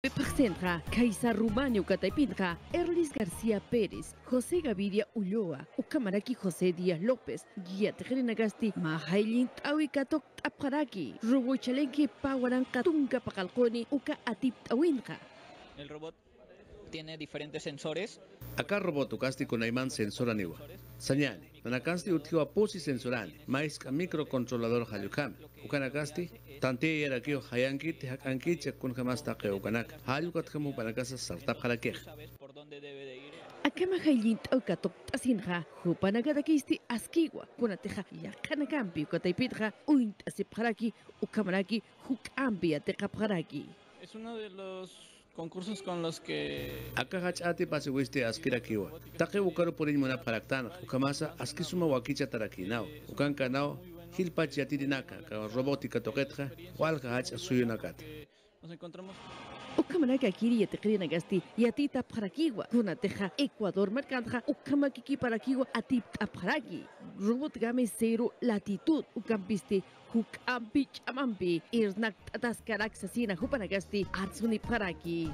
Pepaccentra, Kaisa Rumanio Cataipintra, Erlis García Pérez, José Gaviria Ulloa, Ucamaraki José Díaz López, Guía Tejerinagasti, Mahailin Tawicatok Taparaki, Rubo Chalenque Pawaran Katunka Pacalconi, Uka Atip Tawinka. El robot tiene diferentes sensores. Acá robot ukasti con aiman sensor aniwa. Señale, nanakasti utiwa posi sensorani, mais ka microcontrolador hayukam. Ukanakasti, tante era kio hayanki te hakanki chekun jamas taqe ukanak. Hayukat jamu panakasa sartap ir. Akama Hailin Taukatok Tasinja, Jupanagadakisti Askiwa, Kunateja Yakanakampi, Kataipitra, Uint Asipharaki, Ukamaraki, Hukambia Tekaparaki. Es uno de los concursos con los que Acá hachati pasi wiste askira kiwa. Taqe ukaro por mona paraktan. Ukamasa askisuma wakicha tarakinao. Ukan kanao hilpach yatirinaka ka robótica toquetja. Walka hach suyunakat. nos encontramos Ukamaraka Kiri Yatekrinagasti, Yatita Parakiwa, Kunateja, Ecuador Mercanja, Ukamakiki Parakiwa, Atip Aparaki, Robot Game Zero Latitud, Ukampiste, Hukampi Chamampi, Irsnak Tataskarak Sasina Hupanagasti, Atsuni Paraki.